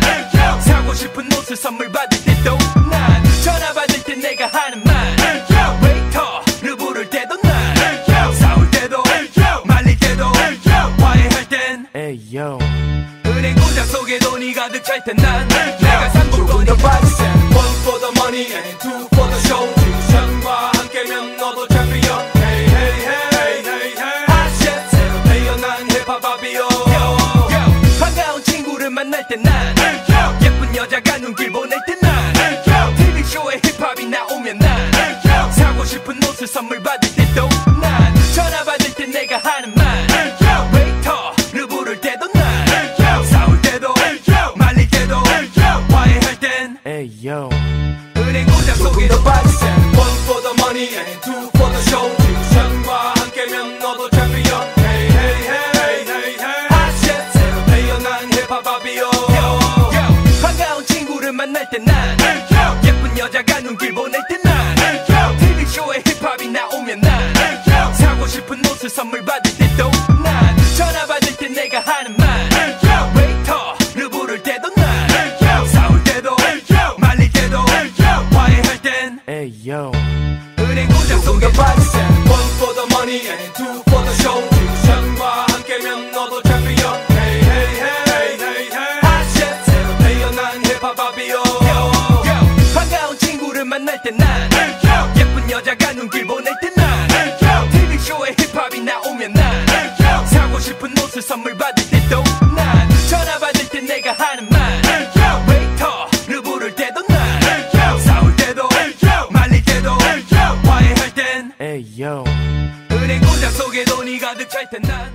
난 사고 싶은 옷을 선물 받을 때도 난 전화 받을 때 내가 하는 말. 웨이터를 부를 때도 난 싸울 때도 말릴 때도 화해할 땐. 에이요. 은행 공장 속에 돈이 가득 찰 땐난 내가 산 물건이 발생 One for the money and two 예쁜 여자가 눈길 보낼 땐난 TV쇼에 힙합이 나오면 난 사고 싶은 옷을 선물 받을 때도 난 전화 받을 때 내가 하는 말 웨이터를 부를 때도 난 싸울 때도 말릴 때도 화해할 땐 에이요 은행 공장 속에 더 발생 One for the money 옷을 선물 받을 때도 난 전화 받을 때 내가 하는 말. 웨이터를 부를 때도 난 싸울 때도 말릴 때도 화해할 땐. A-Yo 은행 공장 속에 발생 One for the money and two for the show. 지누션과 함께면 너도 챔피언 Hey hey hey hey. hey 핫샷 새로 태어난 힙합 아비오 반가운 친구를 만날 땐난 예쁜 여자가 눈길 보낼 땐난 Hey yo. 은행 공장 속에 돈이 가득 찰 땐 난